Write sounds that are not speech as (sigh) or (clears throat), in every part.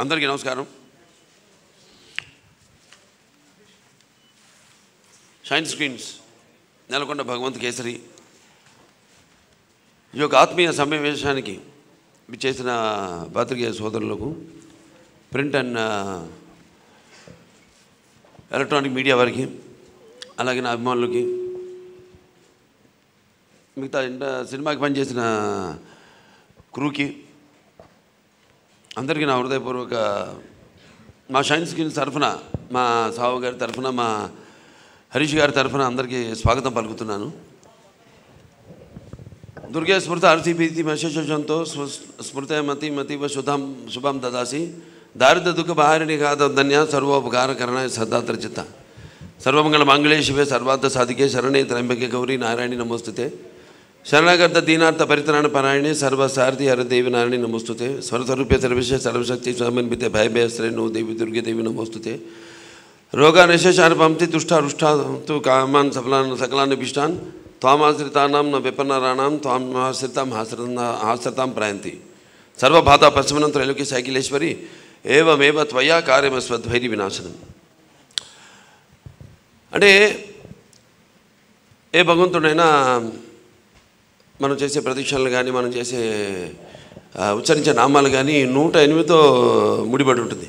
అందరికీ నమస్కారం. Shine screens Nelakonda Bhagavanth Kesari. ఈ యొక్క ఆత్మీయ సమావేశానికి చేసిన పాత్రికేయ సోదరులకు ప్రింట్ అండ్ ఎలక్ట్రానిక్ మీడియా వారికి అలాగే నా అభిమానులకి మిగతా ఇంట సినిమాకి పనిచేసిన క్రూకి అందరికీ నా హృదయపూర్వక మా షైన్ స్క్రీన్స్ తరఫున మా సావు గారి తరఫున మా హరీష్ గారి తరఫున అందరికీ స్వాగతం పలుకుతున్నాను. దుర్గే స్మృత అర్తిభీతి మశేషంతో స్మృత మతి మతివ శుభం శుభం దదాసి. దారిద్ర దుఃఖ బాహరిణి కాదన్య సర్వోపకారకరణాయ సదాత్రచిత సర్వమంగళ మంగళే శివే సర్వార్థ సాధికే శరణే త్రయంబకే గౌరీ నారాయణి నమోస్తుతే. శరణాగత దీనార్థ పరితరాణ పరాయణి సర్వసారథి హర దేవి నారాయణి నమోస్తుతే స్వరస్వరూపే సర్వశ సర్వశక్తి స్వామిన్పితే భయభయశ్రే నో దేవి దుర్గే దేవి నమోస్తుతే. రోగానిశేషాన్ని పంక్తి తుష్టారుష్టాతు కామాన్ సఫలాన్ సకలాన్ని అభిష్టాన్ త్వామాశ్రితానాం న విపన్నరాణం త్వామాశ్రితం హాశ్రిత హాశ్రితాం ప్రయంతి. సర్వభాత పశ్చిమనం త్రైలోకి సైకిలేశ్వరి ఏవమేవ త్వయా కార్యమస్వద్వైరి వినాశనం. అంటే ఏ భగవంతుడైనా మనం చేసే ప్రదక్షిణలు కానీ మనం చేసే ఉచ్చరించే నామాలు కానీ నూట ఎనిమిదితో ముడిపడి ఉంటుంది.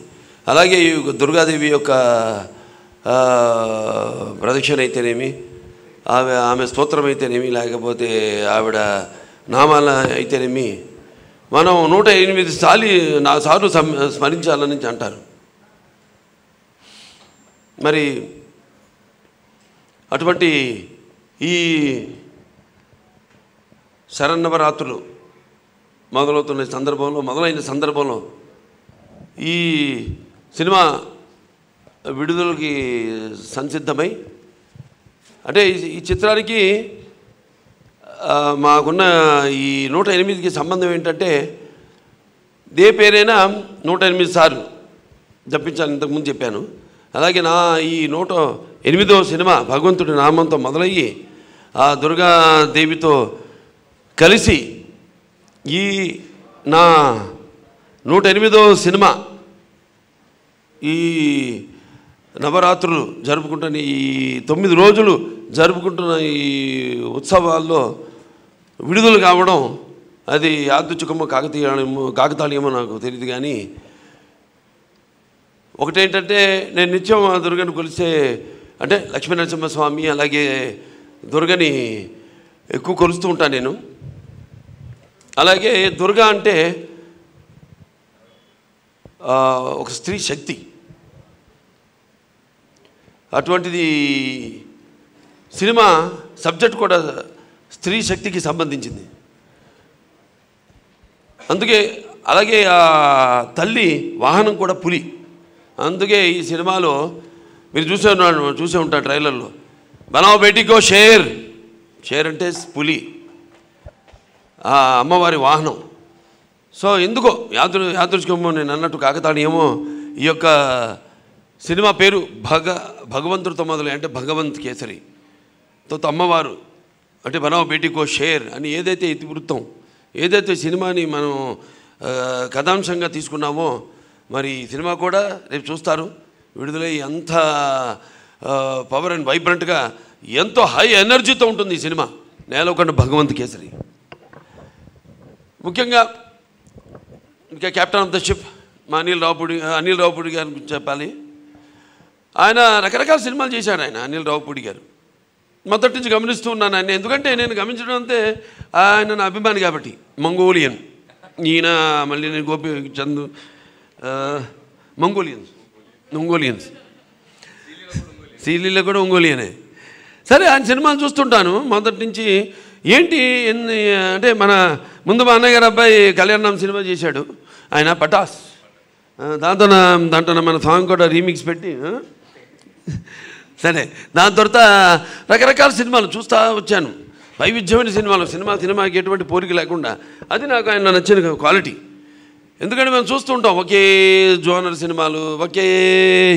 అలాగే ఈ దుర్గాదేవి యొక్క ప్రదక్షిణ అయితేనేమి ఆమె ఆమె స్తోత్రం అయితేనేమి లేకపోతే ఆవిడ నామాల అయితేనేమి మనం నూట ఎనిమిది సార్లు నా సార్లు స్మరించాలని అంటారు. మరి అటువంటి ఈ శరన్నవరాత్రులు మొదలవుతున్న సందర్భంలో మొదలైన సందర్భంలో ఈ సినిమా విడుదలకి సంసిద్ధమై అంటే ఈ చిత్రానికి మాకున్న ఈ నూట ఎనిమిదికి సంబంధం ఏంటంటే ఏ పేరైనా నూట ఎనిమిది సార్లు జపించాలని ఇంతకుముందు చెప్పాను. అలాగే నా ఈ నూట ఎనిమిదో సినిమా భగవంతుడి నామంతో మొదలయ్యి ఆ దుర్గాదేవితో కలిసి ఈ నా నూట ఎనిమిదో సినిమా ఈ నవరాత్రులు జరుపుకుంటున్న ఈ తొమ్మిది రోజులు జరుపుకుంటున్న ఈ ఉత్సవాల్లో విడుదల కావడం అది యాదృచ్ఛికమో కాకతీయమో కాకతాళీయమో నాకు తెలియదు కానీ ఒకటేంటంటే నేను నిత్యం ఆ దుర్గని కొలిసే అంటే లక్ష్మీనరసింహస్వామి అలాగే దుర్గని ఎక్కువ కొలుస్తూ ఉంటాను నేను. అలాగే దుర్గా అంటే ఒక స్త్రీ శక్తి. అటువంటిది సినిమా సబ్జెక్ట్ కూడా స్త్రీ శక్తికి సంబంధించింది. అందుకే అలాగే ఆ తల్లి వాహనం కూడా పులి. అందుకే ఈ సినిమాలో మీరు చూసే ఉన్నాడు చూసే ఉంటారు ట్రైలర్లో. బనావ్ బేటీకో షేర్. షేర్ అంటే పులి. ఆ అమ్మవారి వాహనం. సో ఎందుకో యాదృ యాదృష్కమో నేను అన్నట్టు కాకతాడేమో ఈ యొక్క సినిమా పేరు భగ భగవంతుడితో మొదలు అంటే భగవంత్ కేసరి. తో అమ్మవారు అంటే బనావ్ బేటికో షేర్ అని ఏదైతే ఇతివృత్తం ఏదైతే సినిమాని మనం కథాంశంగా తీసుకున్నామో మరి ఈ సినిమా కూడా రేపు చూస్తారు. విడుదలై ఎంత పవర్ అండ్ వైబ్రెంట్గా ఎంతో హై ఎనర్జీతో ఉంటుంది ఈ సినిమా. నేలకొండ భగవంత్ కేసరి. ముఖ్యంగా ఇంకా కెప్టెన్ ఆఫ్ ద షిప్ మా అనిల్ రావుపూడి అనిల్ రావుపూడి గారి గురించి చెప్పాలి. ఆయన రకరకాల సినిమాలు చేశాడు ఆయన అనిల్ రావుపూడి గారు. మొదటి నుంచి గమనిస్తూ ఉన్నాను ఆయన ఎందుకంటే నేను గమనించడం అంతే ఆయన నా అభిమాని కాబట్టి మంగోలియన్. ఈయన మళ్ళీ నేను గోపి చందు మంగోలియన్స్ మంగోలియన్స్. సీలీలో కూడా ఒంగోలియనే సరే ఆయన సినిమాలు చూస్తుంటాను. మొదటి నుంచి ఏంటి ఎన్ని అంటే మన ముందు మా అన్నగారు అబ్బాయి కళ్యాణం సినిమా చేశాడు. ఆయన పటాస్. దాంతో దాంట్లో మన సాంగ్ కూడా రీమిక్స్ పెట్టి సరే దాని తర్వాత రకరకాల సినిమాలు చూస్తూ వచ్చాను. వైవిధ్యమైన సినిమాలు సినిమా సినిమాకి ఎటువంటి పోరిక లేకుండా. అది నాకు ఆయన నచ్చిన క్వాలిటీ ఎందుకంటే మేము చూస్తూ ఉంటాం ఒకే జోనర్ సినిమాలు ఒకే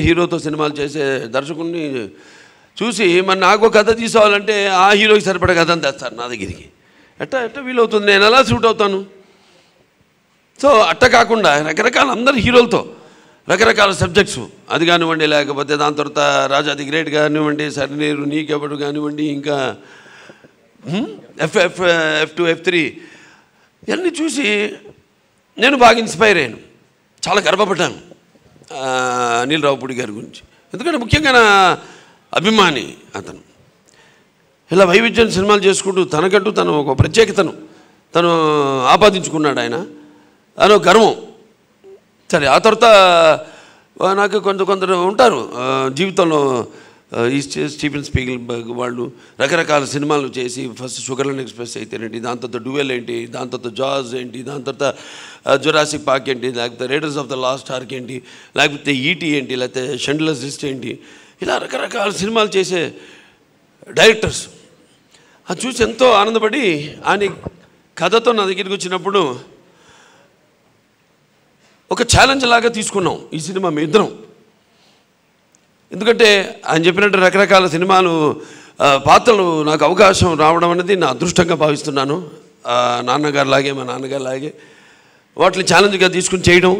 హీరోతో సినిమాలు చేసే దర్శకుడిని చూసి మరి నాకు కథ తీసుకోవాలంటే ఆ హీరోకి సరిపడే కథ అని తెస్తారు నా దగ్గరికి. ఎట్ట ఎట్ట వీలవుతుంది? నేను ఎలా షూట్ అవుతాను? సో అట్ట కాకుండా రకరకాల అందరు హీరోలతో రకరకాల సబ్జెక్ట్స్ అది కానివ్వండి లేకపోతే దాని తర్వాత రాజా ది గ్రేట్ కానివ్వండి సరినేరు నీకెవడు కానివ్వండి ఇంకా F F F two F three ఇవన్నీ చూసి నేను బాగా ఇన్స్పైర్ అయ్యాను. చాలా గర్వపడ్డాను అనిల్ రావుపూడి గారి గురించి. ఎందుకంటే ముఖ్యంగా నా అభిమాని అతను. ఇలా వైవిధ్యం సినిమాలు చేసుకుంటూ తనకంటూ తను ఒక ప్రత్యేకతను తను ఆపాదించుకున్నాడు ఆయన. అదో గర్వం. సరే ఆ తర్వాత నాకు కొంత కొందరు ఉంటారు. జీవితంలో ఈ స్టీఫెన్ స్పీగిల్ వాళ్ళు రకరకాల సినిమాలు చేసి ఫస్ట్ షుగర్లన్ ఎక్స్ప్రెస్ అయితేనేంటి దాని తర్వాత డ్యూయల్ ఏంటి దాని తర్వాత జాజ్ ఏంటి దాని తర్వాత జురాసిక్ పార్క్ ఏంటి లేకపోతే Raiders of the Lost Ark ఏంటి లేకపోతే ఈటీ ఏంటి లేకపోతే షండ్లస్ లిస్ట్ ఏంటి ఇలా రకరకాల సినిమాలు చేసే డైరెక్టర్స్. అది చూసి ఎంతో ఆనందపడి ఆయన కథతో నా దగ్గరికి వచ్చినప్పుడు ఒక ఛాలెంజ్ లాగా తీసుకున్నాం ఈ సినిమా మీ ఇద్దరం. ఎందుకంటే ఆయన చెప్పినట్టు రకరకాల సినిమాలు పాత్రలు నాకు అవకాశం రావడం అనేది నా అదృష్టంగా భావిస్తున్నాను. నాన్నగారు లాగే మా నాన్నగారు లాగే వాటిని ఛాలెంజ్గా తీసుకుని చేయడం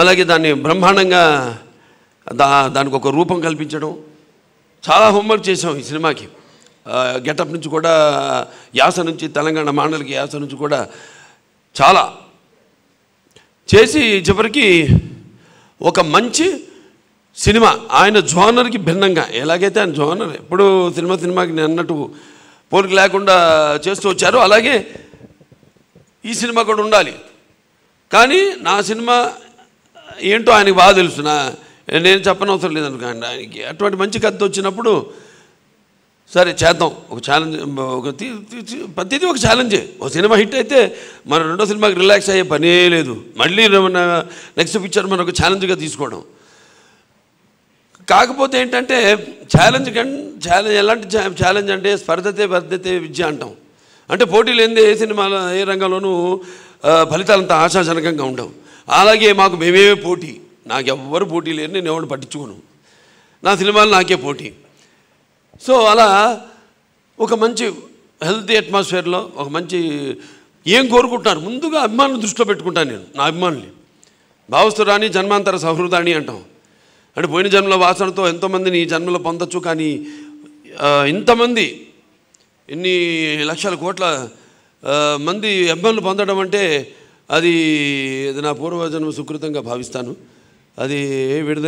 అలాగే దాన్ని బ్రహ్మాండంగా దా దానికి ఒక రూపం కల్పించడం. చాలా హోంవర్క్ చేసాం ఈ సినిమాకి. గెటప్ నుంచి కూడా యాస నుంచి తెలంగాణ మాండలికి యాస నుంచి కూడా చాలా. చేసి చివరికి ఒక మంచి సినిమా ఆయన జోనర్కి భిన్నంగా. ఎలాగైతే ఆయన జోనర్ ఎప్పుడు సినిమా సినిమాకి నేను అన్నట్టు పోలిక లేకుండా చేస్తూ వచ్చారు. అలాగే ఈ సినిమా కూడా ఉండాలి. కానీ నా సినిమా ఏంటో ఆయనకి బాగా తెలుసు. నా నేను చెప్పనవసరం లేదనుకోండి ఆయనకి. అటువంటి మంచి కథ వచ్చినప్పుడు సరే చేద్దాం. ఒక ఛాలెంజ్ ఒక ప్రతిదీ ఒక ఛాలెంజే ఒక సినిమా హిట్ అయితే మన రెండో సినిమాకి రిలాక్స్ అయ్యే పనే లేదు. మళ్ళీ నెక్స్ట్ పిక్చర్ మనం ఒక ఛాలెంజ్గా తీసుకోవడం. కాకపోతే ఏంటంటే ఛాలెంజ్ ఛాలెంజ్ ఎలాంటి ఛాలెంజ్ అంటే స్పర్ధతే బద్ధతే విద్య అంటాం. అంటే పోటీ లేనిదే ఏ సినిమాలో ఏ రంగంలోనూ ఫలితాలంతా ఫలితాలంత ఆశాజనకంగా ఉండవు. అలాగే మాకు మేమేమే పోటీ. నాకు ఎవ్వరు పోటీ లేరు నేను ఎవరిని పట్టించుకోను. నా సినిమాలు నాకే పోటీ. సో అలా ఒక మంచి హెల్తీ అట్మాస్ఫియర్లో ఒక మంచి ఏం కోరుకుంటున్నారు? ముందుగా అభిమానులు దృష్టిలో పెట్టుకుంటాను నేను నా అభిమానుల్ని. భావస్తురాని జన్మాంతర సహృదాని అంటాం. అంటే పోయిన జన్మల వాసనతో ఎంతోమందిని ఈ జన్మలో పొందొచ్చు కానీ ఇంతమంది ఇన్ని లక్షల కోట్ల మంది అభిమానులు పొందడం అంటే అది అది నా పూర్వజన్మ సుకృతంగా భావిస్తాను. అది ఏ విడద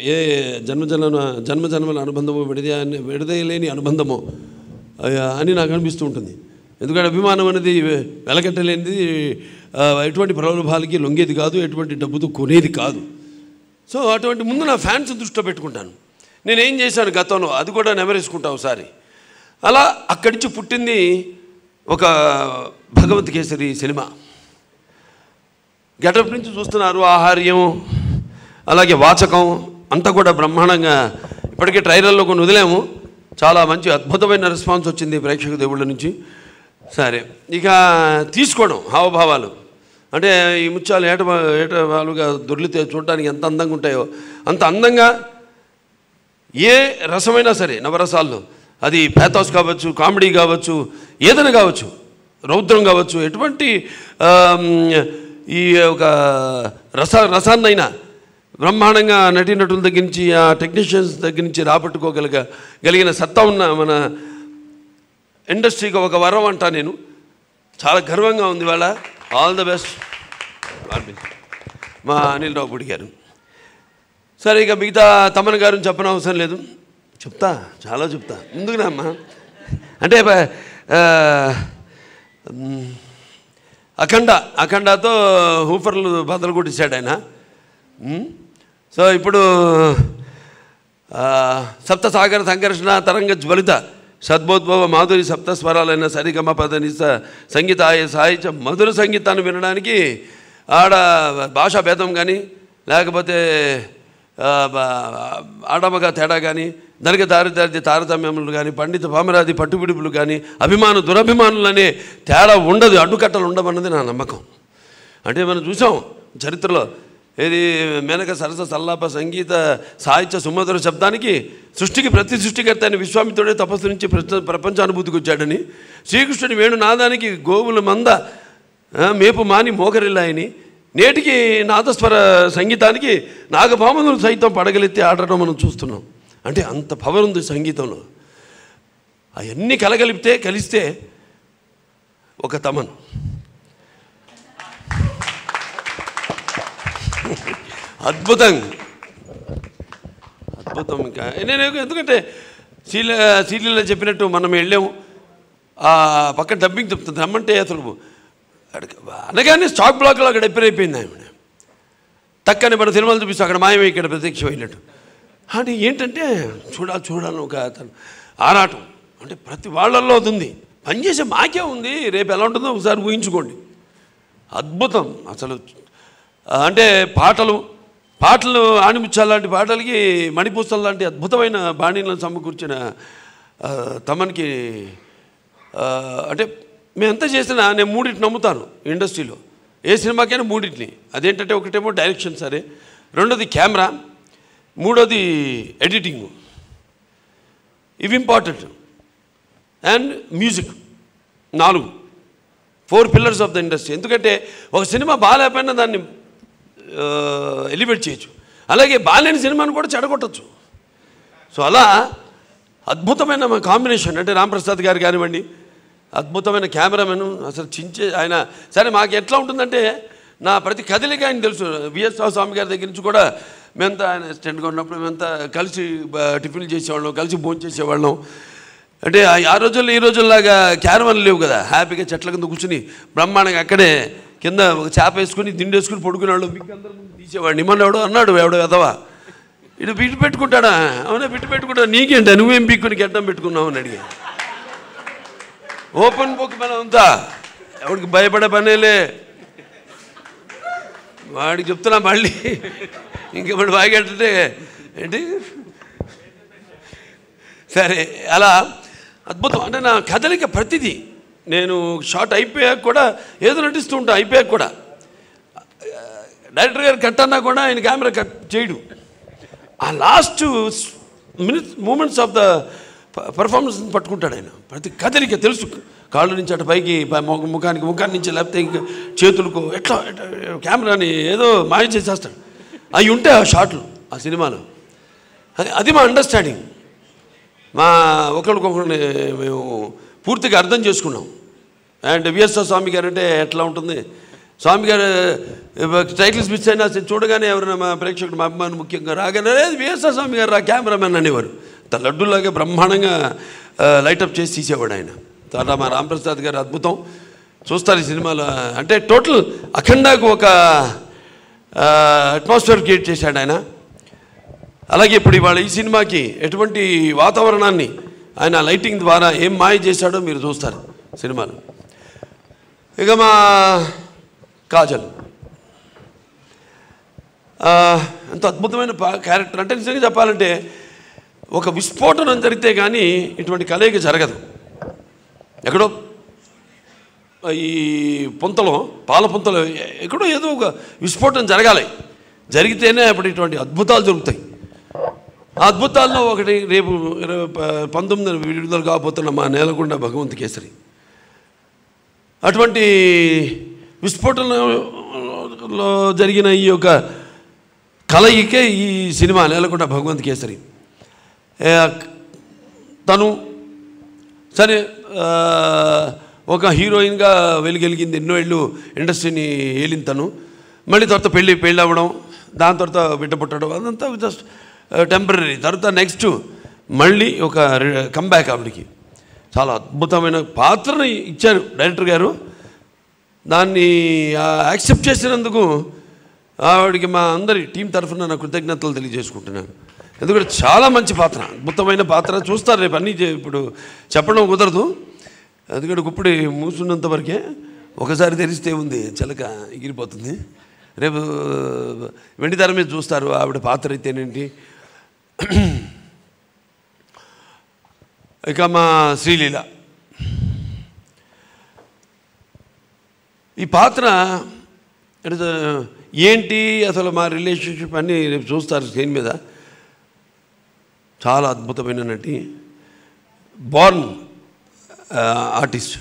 ఏ జన్మజన్మ జన్మజన్మల అనుబంధమో విడద విడదయలేని అనుబంధమో అని నాకు అనిపిస్తూ ఉంటుంది. ఎందుకంటే అభిమానం అనేది వెలకట్టలేనిది ఎటువంటి ప్రలోభాలకి లొంగేది కాదు ఎటువంటి డబ్బుతో కొనేది కాదు. సో అటువంటి ముందు నా ఫ్యాన్స్ దృష్టిలో పెట్టుకుంటాను. నేనేం చేశాను గతంలో? అది కూడా నెమరేసుకుంటా ఒకసారి. అలా అక్కడి నుంచి పుట్టింది ఒక భగవత్ కేసరి సినిమా. గెటప్ నుంచి చూస్తున్నారు ఆహార్యం అలాగే వాచకం అంతా కూడా బ్రహ్మాండంగా ఇప్పటికే ట్రైలర్లో కొన్ని వదిలేము. చాలా మంచి అద్భుతమైన రెస్పాన్స్ వచ్చింది ప్రేక్షక దేవుళ్ళ నుంచి. సరే ఇక తీసుకోవడం హావభావాలు. అంటే ఈ ముత్యాలు ఏట ఏటవాలుగా దొర్లితే చూడడానికి ఎంత అందంగా ఉంటాయో. అంత అందంగా ఏ రసమైనా సరే నవరసాల్లో. అది పేథాస్ కావచ్చు కామెడీ కావచ్చు ఏదైనా కావచ్చు రౌద్రం కావచ్చు ఎటువంటి ఈ ఒక రస రసాన్నైనా బ్రహ్మాండంగా నటీనటుల దగ్గర నుంచి ఆ టెక్నీషియన్స్ దగ్గర నుంచి రాబట్టుకోగలిగ గలిగిన సత్తా ఉన్న మన ఇండస్ట్రీకి ఒక వరం అంటా నేను. చాలా గర్వంగా ఉంది వాళ్ళ ఆల్ ద బెస్ట్ మా అనిల్ రావుపూడి గారు. సరే ఇక మిగతా తమన్ గారు చెప్పనవసరం అవసరం లేదు. చెప్తా చాలా చెప్తా. ముందుకునా అమ్మా అంటే అఖండ అఖండతో హూఫర్లు బద్దలు కొట్టించాడు ఆయన. సో ఇప్పుడు సప్తసాగర సప్త సంఘర్షణ తరంగ జ్వలిత సద్బోద్భవ మాధురి సప్త స్వరాలైన సరిగమ పదని సంగీత సాహిత్య మధుర సంగీతాన్ని వినడానికి ఆడ భాషా భేదం కానీ లేకపోతే ఆడమగా ఆడమగ తేడా కానీ దనక దారిదారి తారతమ్యములు కానీ పండిత పామరాది పట్టుబిడుపులు కానీ అభిమాను దురభిమానులనే తేడా ఉండదు అడ్డుకట్టలు ఉండమన్నది నా నమ్మకం. అంటే మనం చూసాం చరిత్రలో ఏది మేనక సరస సల్లాప సంగీత సాహిత్య సుమధుర శబ్దానికి సృష్టికి ప్రతి సృష్టికర్త అయిన విశ్వామిత్రుడే తపస్సు నుంచి ప్రపంచ ప్రపంచానుభూతికి వచ్చాడని. వేణు వేణునాదానికి గోవుల మంద మేపు మాని మోకరిల్లాయని. నేటికి నాదస్వర సంగీతానికి నాగభామనులు సైతం పడగలెత్తి ఆడటం మనం చూస్తున్నాం. అంటే అంత పవర్ ఉంది సంగీతంలో. అవన్నీ కలగలిపితే కలిస్తే ఒక తమన్. అద్భుతం అద్భుతం ఇంకా. నేను ఎందుకంటే సీల సీరియల్లో చెప్పినట్టు మనం వెళ్ళాము ఆ పక్కన డబ్బింగ్ చెప్తుంది. రమ్మంటే అసలు అనగానే స్టాక్ బ్లాక్లో అక్కడ ఎప్పుడు అయిపోయింది ఆమె తక్కని మన సినిమాలు చూపిస్తూ అక్కడ మాయమే ఇక్కడ ప్రత్యక్షమైనట్టు అంటే ఏంటంటే చూడాలి చూడాలని ఒక అతను ఆరాటం. అంటే ప్రతి వాళ్ళల్లో అది ఉంది. పనిచేసే మాకే ఉంది. రేపు ఎలా ఉంటుందో ఒకసారి ఊహించుకోండి. అద్భుతం. అసలు అంటే పాటలు పాటలు ఆణిముత్యాల లాంటి పాటలకి మణిపూసల లాంటి అద్భుతమైన బాణీలను సమకూర్చిన తమన్కి అంటే మేము ఎంత చేసినా నేను మూడింటిని నమ్ముతాను ఇండస్ట్రీలో. ఏ సినిమాకైనా మూడింటిని. అదేంటంటే ఒకటేమో డైరెక్షన్ సరే రెండోది కెమెరా మూడోది ఎడిటింగ్. ఇవి ఇంపార్టెంట్. అండ్ మ్యూజిక్ నాలుగు. Four pillars of the industry. ఎందుకంటే ఒక సినిమా బాగాలేకపోయినా దాన్ని ఎలివేట్ చేయొచ్చు. అలాగే బాలేని సినిమాను కూడా చెడగొట్టచ్చు. సో అలా అద్భుతమైన కాంబినేషన్ అంటే రామప్రసాద్ గారు కానివ్వండి అద్భుతమైన కెమెరామెన్ అసలు చించే ఆయన. సరే మాకు ఎట్లా ఉంటుందంటే నా ప్రతి కదిలిక ఆయన తెలుసు. విఎస్ స్వామి గారి దగ్గర నుంచి కూడా మేమంతా ఆయన స్టెండ్గా ఉన్నప్పుడు మేమంతా కలిసి టిఫిన్లు చేసేవాళ్ళం కలిసి భోజనం చేసేవాళ్ళం. అంటే ఆ- ఆ రోజుల్లో ఈ రోజుల్లాగా క్యారవన్లు లేవు కదా. హ్యాపీగా చెట్ల కింద కూర్చుని బ్రహ్మాండంగా అక్కడే కింద ఒక చేప వేసుకుని దిండు వేసుకుని పడుకునేవాళ్ళు. మీకు అందరూ ముందు తీసేవాడిని. ఎవడో అన్నాడు ఎవడో ఎదవా ఇటు బిట్టు పెట్టుకుంటాడా? అవునా బిట్టు పెట్టుకుంటా నీకేంట? నువ్వేం పీక్కుని గడ్డం పెట్టుకున్నావు అని అడిగా. ఓపెన్ బుక్ మన అంతా ఎవడికి భయపడే పనేలే వాడికి చెప్తున్నా మళ్ళీ. ఇంకెప్పుడు బాగెట్టే ఏంటి? సరే అలా అద్భుతం. అంటే నా కదలిక ప్రతిదీ నేను షార్ట్ అయిపోయాక కూడా ఏదో నటిస్తూ ఉంటా అయిపోయాక కూడా. డైరెక్టర్ గారు కట్ అన్నా కూడా ఆయన కెమెరా కట్ చేయడు. ఆ last minutes moments of the performance పట్టుకుంటాడు ఆయన. ప్రతి కదలిక తెలుసు. కాళ్ళు నుంచి అటు పైకి ముఖానికి ముఖాన్ని నుంచి లేకపోతే ఇంకా చేతులకు ఎట్లా ఎట్లా కెమెరాని ఏదో మాయ చేసేస్తాడు. అవి ఉంటాయి ఆ షాట్లు ఆ సినిమాలో. అది అది మా అండర్స్టాండింగ్ మా ఒకరికొకరిని మేము పూర్తిగా అర్థం చేసుకున్నాం. అండ్ విఎస్ఆర్ స్వామి గారు అంటే ఎట్లా ఉంటుంది? స్వామి గారు టైటిల్స్ మిస్ అయినా సరే చూడగానే ఎవరైనా మా ప్రేక్షకుడు మా అభిమాని ముఖ్యంగా రాగానే విఎస్ఆర్ స్వామి గారు రా కెమెరామెన్ అనేవారు. తన లడ్డులాగా బ్రహ్మాండంగా లైటప్ చేసి తీసేవాడు ఆయన. తర్వాత మా రాంప్రసాద్ గారు అద్భుతం. చూస్తారు ఈ సినిమాలో. అంటే టోటల్ అఖండాకు ఒక అట్మాస్ఫియర్ క్రియేట్ చేశాడు ఆయన. అలాగే ఇప్పుడు ఇవాళ ఈ సినిమాకి ఎటువంటి వాతావరణాన్ని ఆయన లైటింగ్ ద్వారా ఏం మాయ చేశాడో మీరు చూస్తారు సినిమాలు. ఇక మా కాజల్. ఎంత అద్భుతమైన క్యారెక్టర్ అంటే నిజంగా చెప్పాలంటే ఒక విస్ఫోటనం జరిగితే కానీ ఇటువంటి కలయిక జరగదు. ఎక్కడో ఈ పుంతలో పాల పుంతలో ఎక్కడో ఏదో ఒక విస్ఫోటనం జరగాలి. జరిగితేనే అప్పుడు ఇటువంటి అద్భుతాలు జరుగుతాయి. అద్భుతాల్లో ఒకటి రేపు ఇరవై పంతొమ్మిది విడుదల కాబోతున్న మా నేలకొండ భగవంత్ కేసరి. అటువంటి విస్ఫోటనలో జరిగిన ఈ యొక్క కలయికే ఈ సినిమా నేలకొండ భగవంత్ కేసరి. తను సరే ఒక హీరోయిన్గా వెలిగెలిగింది ఎన్నో ఏళ్ళు ఇండస్ట్రీని ఏలిన తను. మళ్ళీ తర్వాత పెళ్ళి పెళ్ళి అవ్వడం దాని తర్వాత బిడ్డ పుట్టడం అదంతా జస్ట్ Uh, టెంపరీ తర్వాత నెక్స్ట్ మళ్ళీ ఒక కంబ్యాక్ ఆవిడికి. చాలా అద్భుతమైన పాత్రని ఇచ్చారు డైరెక్టర్ గారు. దాన్ని యాక్సెప్ట్ చేసినందుకు ఆవిడకి మా అందరి టీం తరఫున నా కృతజ్ఞతలు తెలియజేసుకుంటున్నాను. ఎందుకంటే చాలా మంచి పాత్ర అద్భుతమైన పాత్ర. చూస్తారు రేపు అన్నీ ఇప్పుడు చెప్పడం కుదరదు. ఎందుకంటే గుప్పుడు మూసున్నంత వరకే ఒకసారి తెరిస్తే ఉంది చిలక ఎగిరిపోతుంది. రేపు వెండితెర మీద చూస్తారు ఆవిడ పాత్ర అయితేనేంటి (clears throat) ఇక మా శ్రీలీల. ఈ పాత్ర ఏంటి అసలు మా రిలేషన్షిప్ అన్నీ రేపు చూస్తారు స్క్రీన్ మీద. చాలా అద్భుతమైన నటి బార్న్ ఆర్టిస్ట్.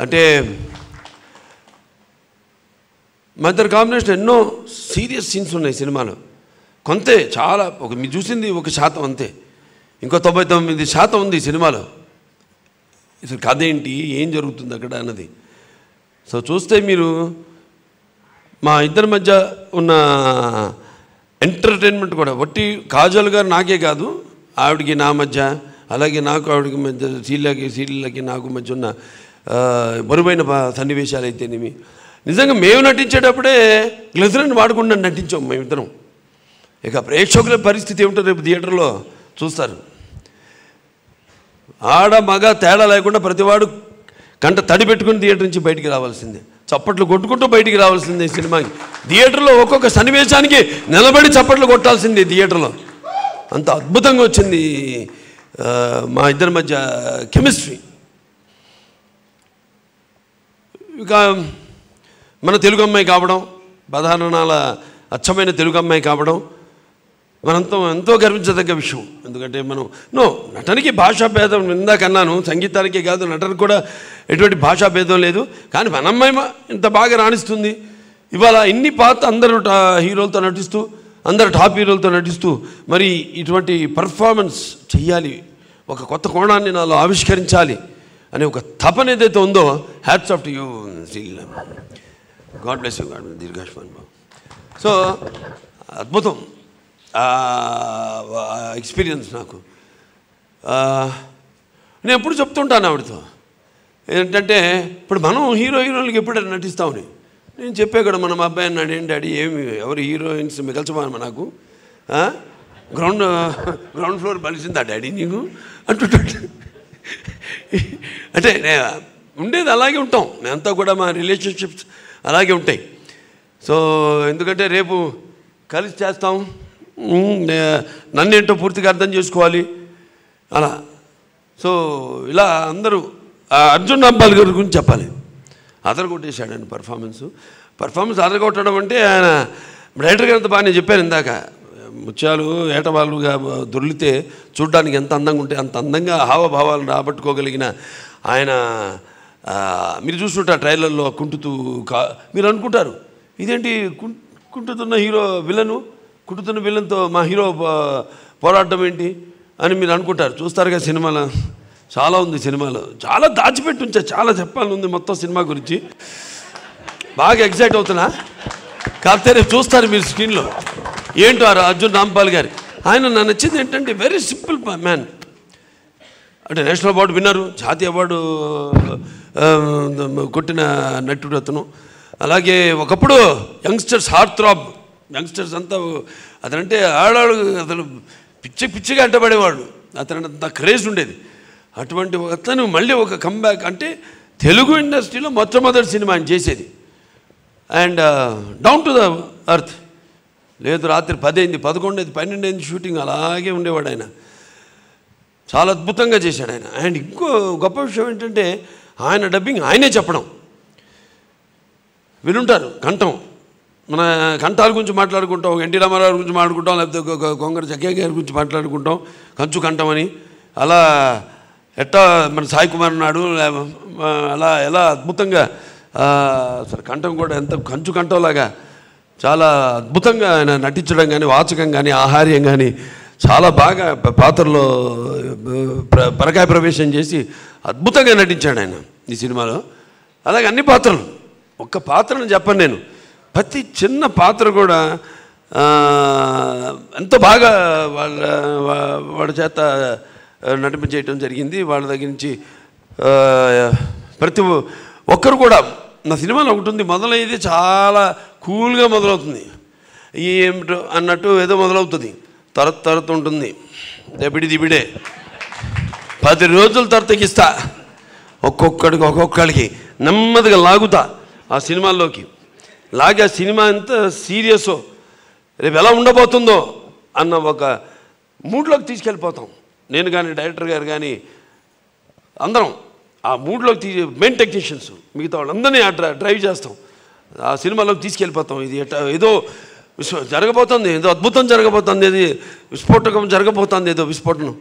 అంటే మా ఇద్దరు కాంబినేషన్ ఎన్నో సీరియస్ సీన్స్ ఉన్నాయి సినిమాలో. కొంతే చాలా ఒక మీరు చూసింది ఒక శాతం అంతే. ఇంకో తొంభై తొమ్మిది శాతం ఉంది ఈ సినిమాలో. అసలు కథ ఏంటి ఏం జరుగుతుంది అక్కడ అన్నది. సో చూస్తే మీరు మా ఇద్దరి మధ్య ఉన్న ఎంటర్టైన్మెంట్ కూడా వట్టి కాజల్ గారు నాకే కాదు ఆవిడకి నా మధ్య అలాగే నాకు ఆవిడకి మధ్య సీలకి సీలకి నాకు మధ్య ఉన్న బరువైన సన్నివేశాలు అయితేనేమి. నిజంగా మేము నటించేటప్పుడే గ్లెజరన్ వాడకుండా నటించాం మేమిద్దరం. ఇక ప్రేక్షకుల పరిస్థితి ఏమిటో రేపు థియేటర్లో చూస్తారు. ఆడ మగ తేడా లేకుండా ప్రతివాడు కంట తడి పెట్టుకుని థియేటర్ నుంచి బయటికి రావాల్సిందే. చప్పట్లు కొట్టుకుంటూ బయటికి రావాల్సిందే ఈ సినిమాకి థియేటర్లో ఒక్కొక్క సన్నివేశానికి నిలబడి చప్పట్లు కొట్టాల్సిందే థియేటర్లో. అంత అద్భుతంగా వచ్చింది మా ఇద్దరి మధ్య కెమిస్ట్రీ. ఇక మన తెలుగు అమ్మాయి కావడం పదహారణాల అచ్చమైన తెలుగు అమ్మాయి కావడం మనంతో ఎంతో గర్వించదగ్గ విషయం. ఎందుకంటే మనం నో నటనకి భాషా భేదం ఇందాక అన్నాను సంగీతానికి కాదు నటనకు కూడా ఎటువంటి భాషా భేదం లేదు. కానీ మన అమ్మాయి ఇంత బాగా రాణిస్తుంది. ఇవాళ ఇన్ని పాత అందరూ టా హీరోలతో నటిస్తూ అందరు టాప్ హీరోలతో నటిస్తూ మరి ఇటువంటి పర్ఫార్మెన్స్ చెయ్యాలి. ఒక కొత్త కోణాన్ని నాలో ఆవిష్కరించాలి అనే ఒక తపన ఏదైతే ఉందో hats off to you Sreela. God bless you god దీర్ఘాష్మాన్ బాబు. సో అద్భుతం. ఎక్స్పీరియన్స్ నాకు. నేను ఎప్పుడు చెప్తుంటాను ఆవిడతో. ఏంటంటే ఇప్పుడు మనం హీరో హీరోలకి ఎప్పుడైనా నటిస్తామని నేను చెప్పే కూడా మన అబ్బాయి అన్నాడు ఏంటి డాడీ ఏమి? ఎవరు హీరోయిన్స్ మిగల్చమా నాకు? గ్రౌండ్ గ్రౌండ్ ఫ్లోర్ బలిసిందా డాడీ నీకు? అంటుంటాడు. అంటే నేను ఉండేది అలాగే ఉంటాం. అంతా కూడా మా రిలేషన్షిప్స్ అలాగే ఉంటాయి. సో ఎందుకంటే రేపు కలిసి చేస్తాం. నన్నేంటో పూర్తిగా అర్థం చేసుకోవాలి. అలా. సో ఇలా అందరూ అర్జున్ రాంపాల్ గారి గురించి చెప్పాలి. అదరగొట్టేశాడు ఆయన పర్ఫార్మెన్స్ పర్ఫార్మెన్స్ అదరగొట్టడం అంటే ఆయన డైరెక్టర్ గారితో బాగా నేను చెప్పాను ఇందాక. ముత్యాలు ఏటవాళ్ళుగా దొర్లితే చూడడానికి ఎంత అందంగా ఉంటే అంత అందంగా హావభావాలను రాబట్టుకోగలిగిన ఆయన మీరు చూస్తుంటారు ట్రైలర్లో కుంటుతూ కా మీరు అనుకుంటారు. ఇదేంటి కుం కుంటుతున్న హీరో విలను? కుడుతున్న విలన్తో మా హీరో పోరాటం ఏంటి అని మీరు అనుకుంటారు. చూస్తారుగా సినిమాలో. చాలా ఉంది సినిమాలో. చాలా దాచిపెట్టి ఉంచా. చాలా చెప్పాలని ఉంది మొత్తం సినిమా గురించి. బాగా ఎగ్జైట్ అవుతున్నా. కాకపోతే రేపు చూస్తారు మీరు స్క్రీన్లో. ఏంటో ఆ అర్జున్ రాంపాల్ గారి. ఆయన నా నచ్చింది ఏంటంటే వెరీ సింపుల్ మ్యాన్ అంటే నేషనల్ అవార్డు విన్నారు. జాతీయ అవార్డు కొట్టిన నటుడు అతను. అలాగే ఒకప్పుడు యంగ్స్టర్స్ హార్ట్ థ్రాబ్ యంగ్స్టర్స్ అంతా అతనంటే ఆడాడు అతను పిచ్చి పిచ్చిగా అంటబడేవాడు. అతను అంత క్రేజ్ ఉండేది. అటువంటి అతను మళ్ళీ ఒక కంబ్యాక్ అంటే తెలుగు ఇండస్ట్రీలో మొట్టమొదటి సినిమా ఆయన చేసేది. And down to the earth లేదు రాత్రి పది అయింది పదకొండు అయింది పన్నెండు అయింది షూటింగ్ అలాగే ఉండేవాడు ఆయన. చాలా అద్భుతంగా చేశాడు ఆయన. అండ్ ఇంకో గొప్ప విషయం ఏంటంటే ఆయన డబ్బింగ్ ఆయనే చెప్పడం. వినుంటారు కంఠం. మన కంఠాల గురించి మాట్లాడుకుంటాం ఎన్టీ రామారావు గురించి మాట్లాడుకుంటాం లేకపోతే ఒక- కొంగర జగ్గయ్య గారి గురించి మాట్లాడుకుంటాం కంచు కంఠం అని అలా ఎట్టా మన సాయి కుమార్ నాడు అలా ఎలా అద్భుతంగా అసలు కంఠం కూడా ఎంత కంచు కంఠంలాగా చాలా అద్భుతంగా ఆయన నటించడం కానీ వాచకం కానీ ఆహార్యం కానీ చాలా బాగా పాత్రలో పరకాయ ప్రవేశం చేసి అద్భుతంగా నటించాడు ఆయన ఈ సినిమాలో. అలాగే అన్ని పాత్రలు ఒక్క పాత్రను చెప్పను నేను. ప్రతి చిన్న పాత్ర కూడా ఎంతో బాగా వాళ్ళ వాడి వాళ్ళ చేత ఆ, జరిగింది. వాళ్ళ దగ్గర నుంచి ప్రతి ఒక్కరు కూడా నా సినిమాలో ఒకటి ఉంది మొదలయ్యేది చాలా కూల్గా మొదలవుతుంది. ఏమిటో అన్నట్టు ఏదో మొదలవుతుంది. తరత తరత ఉంటుంది. దెబిడి దిబిడే. పది రోజుల తర్వాత ఇస్తా. ఒక్కొక్కడికి ఒక్కొక్కడికి నెమ్మదిగా లాగుతా ఆ సినిమాల్లోకి. లాగే ఆ సినిమా ఎంత సీరియస్ రేపు ఎలా ఉండబోతుందో అన్న ఒక మూడ్లోకి తీసుకెళ్ళిపోతాం. నేను కానీ డైరెక్టర్ గారు కానీ అందరం ఆ మూడ్లోకి తీ మెయిన్ టెక్నీషియన్స్ మిగతా వాళ్ళందరినీ ఆ డ్రై డ్రైవ్ చేస్తాం. ఆ సినిమాలోకి తీసుకెళ్ళిపోతాం. ఇది ఏదో జరగబోతుంది ఏదో అద్భుతం జరగబోతుంది ఏది విస్ఫోటకం జరగబోతుంది ఏదో విస్ఫోటనం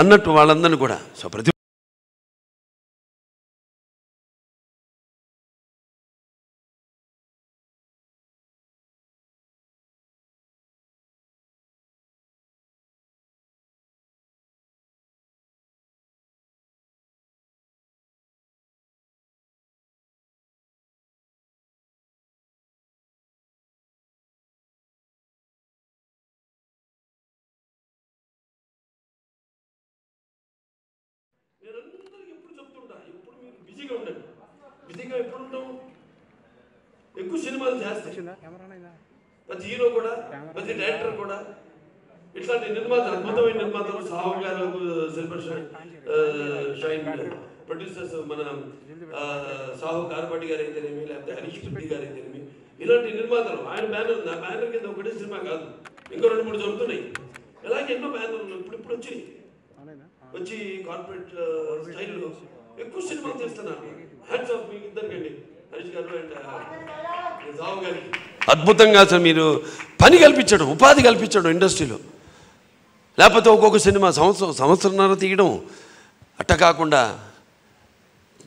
అన్నట్టు వాళ్ళందరినీ కూడా. సో ప్రతి బిజీగా ఉండండి. బిజీగా ఎప్పుడు ఉంటాం ఎక్కువ సినిమాలు చేస్తాయి ప్రతి హీరో కూడా ప్రతి డైరెక్టర్ కూడా ఇట్లాంటి నిర్మాత అద్భుతమైన నిర్మాతలు సాహు గారు సిల్వర్ షైన్ షైన్ ప్రొడ్యూసర్స్ మన సాహు కార్పాటి గారు అయితేనేమి లేకపోతే హరీష్ రెడ్డి గారు అయితేనేమి ఇలాంటి నిర్మాతలు ఆయన బ్యానర్ ఆ బ్యానర్ కింద ఒకటే సినిమా కాదు. ఇంకో రెండు మూడు జరుగుతున్నాయి. ఇలాగే ఎన్నో బ్యానర్లు ఇప్పుడు ఇప్పుడు వచ్చినాయి వచ్చి కార్పొరేట్ స్టైల్లో ఎక్కువ సినిమాలు తీస్తున్నాను హ్యాండ్స్ ఆఫ్ మీకు ఇద్దరికండి హరీష్ గారు అండ్ రావు గారికి అద్భుతంగా అసలు మీరు పని కల్పించడం ఉపాధి కల్పించడం ఇండస్ట్రీలో. లేకపోతే ఒక్కొక్క సినిమా సంవత్సరం సంవత్సరంన్నర తీయడం అట్ట కాకుండా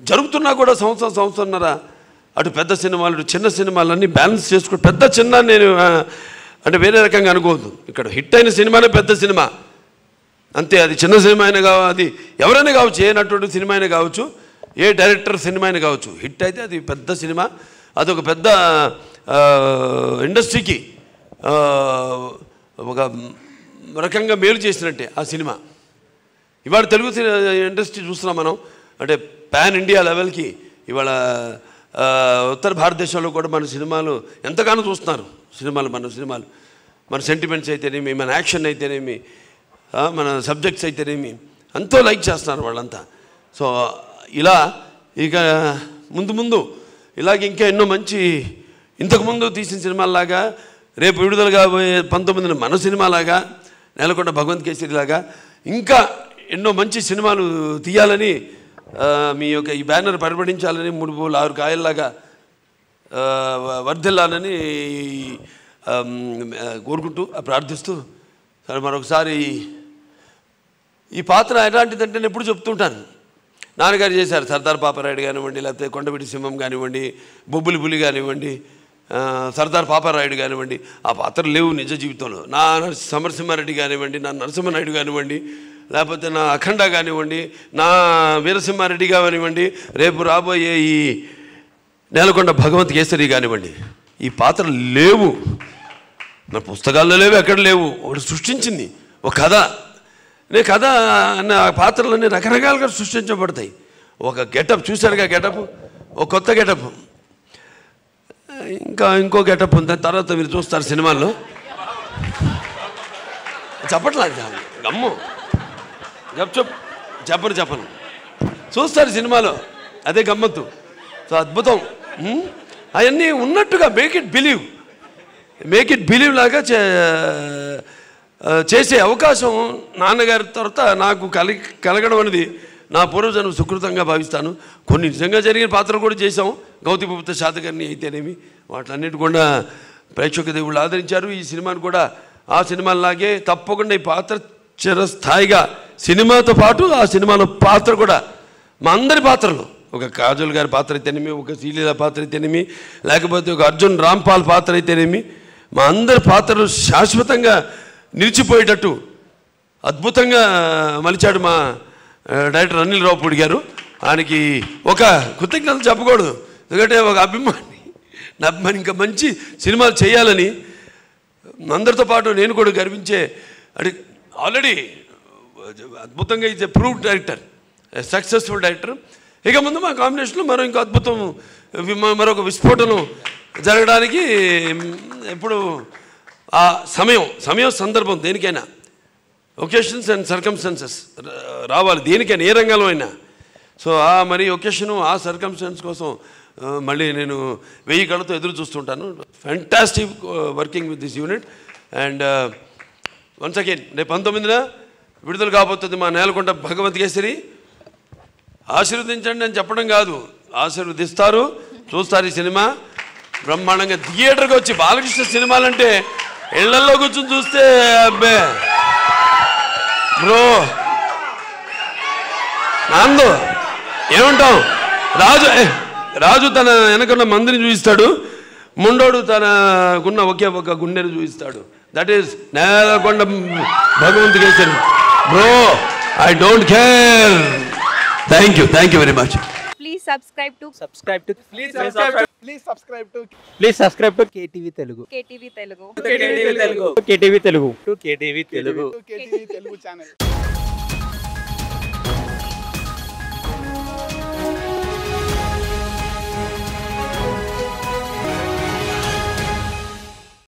జరుగుతున్నా కూడా సంవత్సరం సంవత్సరంన్నర అటు పెద్ద సినిమాలు అటు చిన్న సినిమాలన్నీ బ్యాలెన్స్ చేసుకుని పెద్ద చిన్న నేను అంటే వేరే రకంగా అనుకోవద్దు. ఇక్కడ హిట్ అయిన సినిమానే పెద్ద సినిమా. అంతే అది చిన్న సినిమా అయినా కావ అది ఎవరైనా కావచ్చు ఏ నటుడు సినిమా అయినా కావచ్చు ఏ డైరెక్టర్ సినిమా అయినా కావచ్చు హిట్ అయితే అది పెద్ద సినిమా. అదొక పెద్ద ఇండస్ట్రీకి ఒక రకంగా మేలు చేసినట్టే ఆ సినిమా. ఇవాళ తెలుగు ఇండస్ట్రీ చూస్తున్నాం మనం. అంటే పాన్ ఇండియా లెవెల్కి ఇవాళ ఉత్తర భారతదేశంలో కూడా మన సినిమాలు ఎంతగానో చూస్తున్నారు. సినిమాలు మన సినిమాలు. మన సెంటిమెంట్స్ అయితేనేమి మన యాక్షన్ అయితేనేమి మన సబ్జెక్ట్స్ అయితేనేమి ఎంతో లైక్ చేస్తున్నారు వాళ్ళంతా. సో ఇలా ఇక ముందు ముందు ఇలాగ ఇంకా ఎన్నో మంచి ఇంతకుముందు తీసిన సినిమాల్లాగా రేపు విడుదల కాబోయే పంతొమ్మిదిన మన సినిమాలాగా నెలకొండ భగవంత్ కేసరిలాగా ఇంకా ఎన్నో మంచి సినిమాలు తీయాలని మీ యొక్క ఈ బ్యానర్ పరిపడించాలని మూడు పూలు ఆరు కాయల్లాగా వర్ధిల్లాలని కోరుకుంటూ ప్రార్థిస్తూ సరే మరొకసారి ఈ పాత్ర ఎలాంటిదంటే నేను ఎప్పుడు చెప్తుంటాను. నాన్నగారు చేశారు సర్దార్ పాపారాయుడు కానివ్వండి లేకపోతే కొండపిటి సింహం కానివ్వండి బొబ్బులి పులి కానివ్వండి సర్దార్ పాపారాయుడు కానివ్వండి ఆ పాత్రలు లేవు నిజ జీవితంలో. నా సమరసింహారెడ్డి కానివ్వండి నా నరసింహనాయుడు కానివ్వండి లేకపోతే నా అఖండ కానివ్వండి నా వీరసింహారెడ్డి కానివ్వండి రేపు రాబోయే ఈ నేలకొండ భగవంత్ కేసరి కానివ్వండి ఈ పాత్రలు లేవు. మన పుస్తకాల్లో లేవు ఎక్కడ లేవు. ఒకటి సృష్టించింది ఒక కథ. నే కథ అన్న పాత్రలన్నీ రకరకాలుగా సృష్టించబడతాయి. ఒక గెటప్ చూశారుగా గెటప్? ఒక కొత్త గెటప్. ఇంకా ఇంకో గెటప్ ఉంది దాని తర్వాత మీరు చూస్తారు సినిమాల్లో. చెప్పట్లేదు గమ్ము. చెప్ చెప్ చెప్పను చెప్పను చూస్తారు సినిమాలో. అదే గమ్మత్తు. సో అద్భుతం. అవన్నీ ఉన్నట్టుగా make it believe make it believe లాగా చే చేసే అవకాశం నాన్నగారి తర్వాత నాకు కలి కలగడం అనేది నా పూర్వజన్మ సుకృతంగా భావిస్తాను. కొన్ని నిజంగా జరిగిన పాత్రలు కూడా చేశాం. గౌతమిపుత్ర శాతకర్ణి అయితేనేమి వాటిలన్నిటి కూడా ప్రేక్షక దేవుళ్ళు ఆదరించారు. ఈ సినిమాను కూడా ఆ సినిమాలాగే తప్పకుండా ఈ పాత్ర చిరస్థాయిగా సినిమాతో పాటు ఆ సినిమాలో పాత్ర కూడా మా అందరి పాత్రలు. ఒక కాజల్ గారి పాత్ర అయితేనేమి ఒక శ్రీలీల పాత్ర అయితేనేమి లేకపోతే ఒక అర్జున్ రాంపాల్ పాత్ర అయితేనేమి మా అందరి పాత్రలు శాశ్వతంగా నిలిచిపోయేటట్టు అద్భుతంగా మలిచాడు మా డైరెక్టర్ అనిల్ రావుపూడి గారు. ఆయనకి ఒక కృతజ్ఞతలు చెప్పకూడదు. ఎందుకంటే ఒక అభిమాని నా అభిమాని ఇంకా మంచి సినిమాలు చేయాలని అందరితో పాటు నేను కూడా గర్వించే అంటే ఆల్రెడీ అద్భుతంగా ఇచ్చే ప్రూవ్ డైరెక్టర్ సక్సెస్ఫుల్ డైరెక్టర్. ఇక ముందు మా కాంబినేషన్లో మరో ఇంకో అద్భుతం మరొక విస్ఫోటనం జరగడానికి ఇప్పుడు ఆ సమయం సమయం సందర్భం దేనికైనా ఒకేషన్స్ అండ్ సర్కమ్స్టెన్సెస్ రావాలి. దేనికైనా ఏ రంగంలో అయినా. సో ఆ మరి ఒకేషను ఆ సర్కమ్స్టెన్స్ కోసం మళ్ళీ నేను వెయ్యి కళ్ళతో ఎదురు చూస్తుంటాను. Fantastic working with this unit and once again రేపు పంతొమ్మిదిన విడుదల కాబోతుంది మా నేలకొండ భగవత్ కేసరి. ఆశీర్వదించండి అని చెప్పడం కాదు. ఆశీర్వదిస్తారు. చూస్తారు ఈ సినిమా. బ్రహ్మాండంగా థియేటర్కి వచ్చి బాలకృష్ణ సినిమాలంటే ఇళ్ళలో కూర్చొని చూస్తే అబ్బే. బ్రో. నాందు ఏమంటాం రాజు ఏ, రాజు తన వెనకున్న మందిని చూపిస్తాడు ముండోడు తనకున్న ఒకే ఒక గుండెని చూపిస్తాడు that is Nelakonda Bhagavanth Kesari bro I don't care thank you thank you very much To subscribe to Please subscribe. Please subscribe to please subscribe to KTV Telugu KTV Telugu. KTV Telugu KTV Telugu to KTV Telugu KTV Telugu channel.